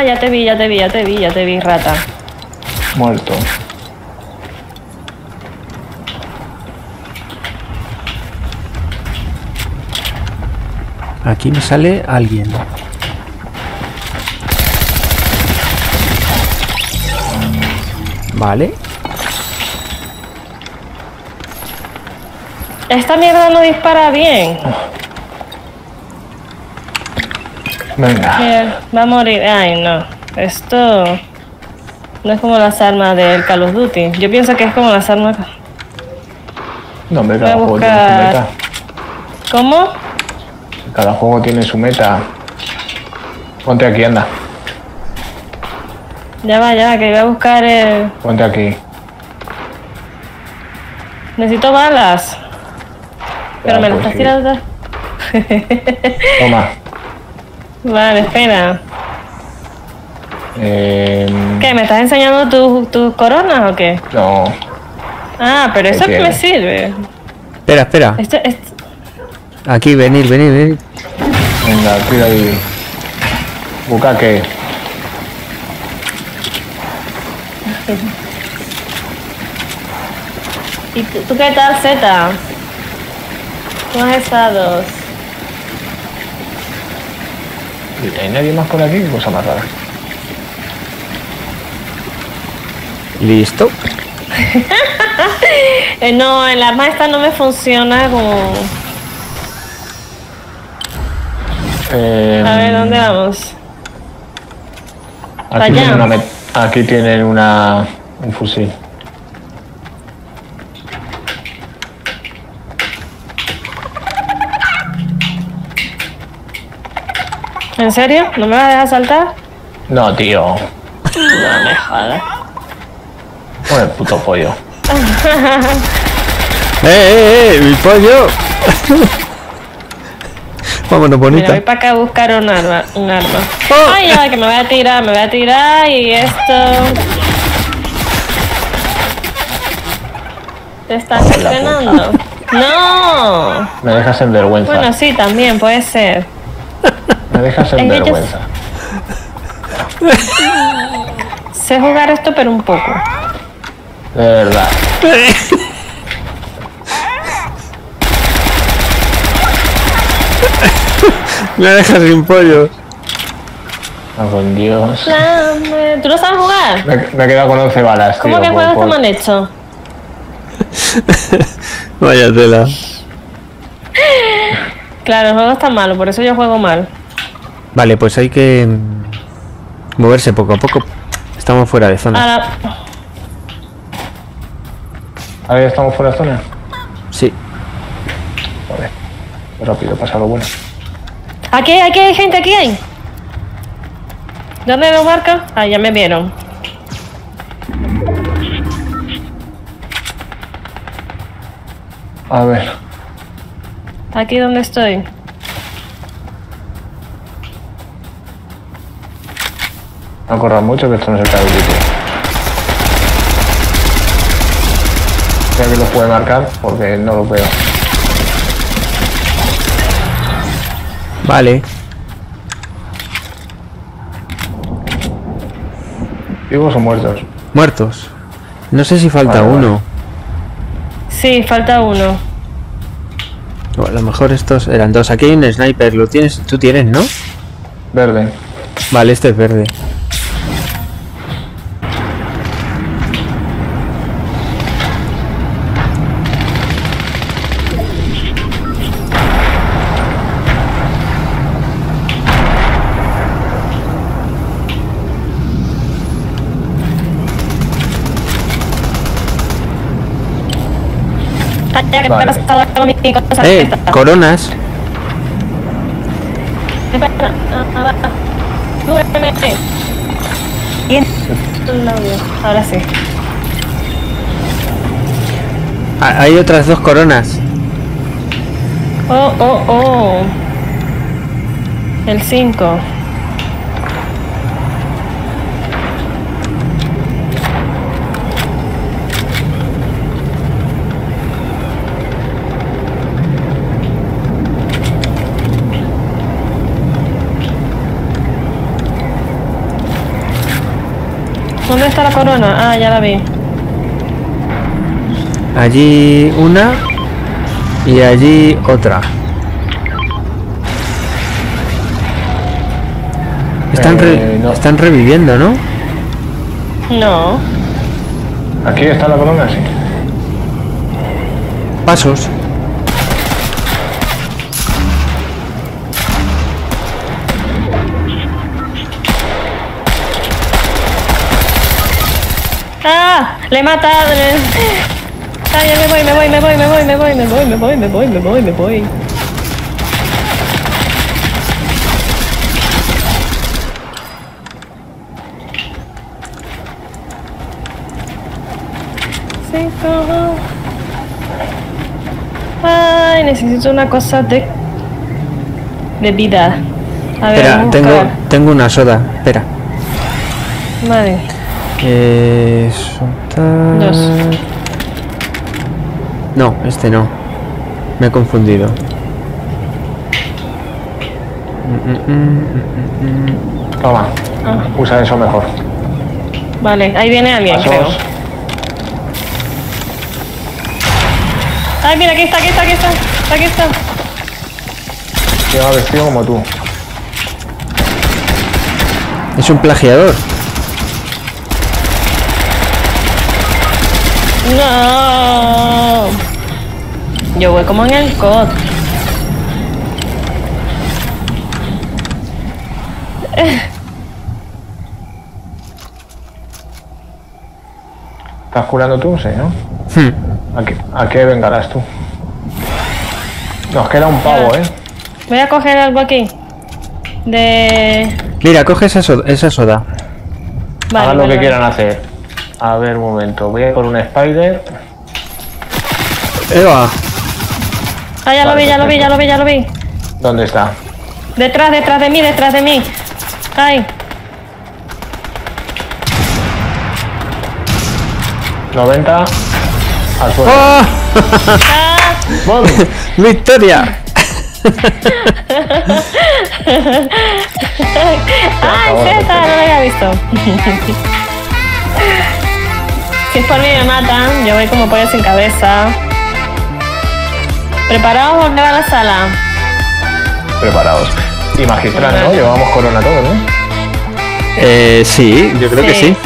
Ah, ya te vi, ya te vi, ya te vi, ya te vi, rata. Muerto. Aquí me sale alguien. Vale. Esta mierda no dispara bien. Venga. Mira, va a morir. Ay, no. Esto no es como las armas del Call of Duty. Yo pienso que es como las armas. No, hombre, cada juego tiene su meta. ¿Cómo? Cada juego tiene su meta. Ponte aquí, anda. Ya va, ya va, que voy a buscar el. Ponte aquí. Necesito balas. Pero me las pues estás sí. tirando. Toma. Vale, espera. Eh, ¿Qué? ¿Me estás enseñando tus tus coronas o qué? no. Ah, pero eso ¿Qué que me sirve. Espera, espera. Esto, esto- Aquí, venir, venir, venir. Venga, cuida ahí. Bucaque. ¿Y tú, tú qué tal, Z? ¿Cómo has estado? ¿Hay nadie más por aquí? Qué cosa más rara. Listo. Eh, no, el arma esta no me funciona como... Eh, A ver, ¿dónde vamos? Aquí tienen, una, met- aquí tienen una, un fusil. ¿En serio? ¿No me vas a dejar saltar? No, tío. No me jodas. Bueno, el puto pollo. ¡Eh, eh, eh! ¡Mi pollo! Vámonos, Mira, bonita. voy para acá a buscar un arma. Un arma. Oh. Ay, ya, que me voy a tirar, me voy a tirar y esto... ¿Te estás la estrenando? ¡No! Me dejas en vergüenza. Bueno, sí, también puede ser. Me dejas en vergüenza. Sé jugar esto, pero un poco. De verdad. Me dejas sin pollo. Ah, con Dios. ¿Tú no sabes jugar? Me, me he quedado con 11 balas, tío. ¿Cómo que juegos por- te han hecho? Vaya tela. Claro, el juego está malo, por eso yo juego mal. Vale, pues hay que moverse poco a poco. Estamos fuera de zona. Ahora, Ahora ya estamos fuera de zona. Sí. Joder. Rápido pasa lo bueno. aquí, aquí hay gente, aquí hay. ¿Dónde lo marca? Ah, ya me vieron. A ver. Aquí donde estoy. No corras mucho que esto no es el Duty. Creo que lo puede marcar porque no lo veo. Vale. ¿Vivos o muertos? Muertos. No sé si falta Vale, vale. uno. Sí, falta uno. O a lo mejor estos eran dos. Aquí hay un sniper. Lo tienes. Tú tienes, ¿no? Verde. Vale, este es verde. Ah, ya que Vale. me ha pasado con mi cosa Eh, esta. coronas. Espera, ah, ah, va. Súbeme. Un audio. Ahora sí. Ah, Hay otras dos coronas. Oh, oh, oh. El 5. Está la corona? Ah, ya la vi. Allí una y allí otra. Están, re- Eh, no. están reviviendo, ¿no? No. Aquí está la corona, sí. Pasos. ¡Le he matado! ¡Ay, ya me voy, me voy, me voy, me voy, me voy, me voy, me voy, me voy, me voy, me voy! Cinco. Ay, necesito una cosa de... De vida. A ver, Espera, tengo, tengo una soda. Espera. Vale. Eh, soda- Dos. No, este no. Me he confundido. Toma. Ah. Usa eso mejor. Vale, ahí viene alguien, Pasos. creo. Ay, mira, aquí está, aquí está, aquí está. Aquí está. Lleva vestido como tú. Es un plagiador. No. Yo voy como en el COD. ¿Estás curando tú? Sí, ¿no? Hmm. ¿A qué, a qué vengarás tú? Nos queda un pavo, ¿eh? Voy a coger algo aquí. De... Mira, coge esa, so- esa soda. Vale, Hagan lo vale, que vale. quieran hacer. A ver, un momento. Voy a ir por un spider. Eva. Ah, ya lo vi, ya lo vi, ya lo vi, ya lo vi. ¿Dónde está? Detrás, detrás de mí, detrás de mí. Ay, 90 al suelo. ¡Oh! ah. ¡Victoria! es esta, no lo había visto. si es por mí me matan, yo voy como pollo sin cabeza. ¿Preparados o volver a la sala? Preparados. Y magistral, ¿no? Llevamos corona todos, ¿no? Eh, sí, yo creo que Sí.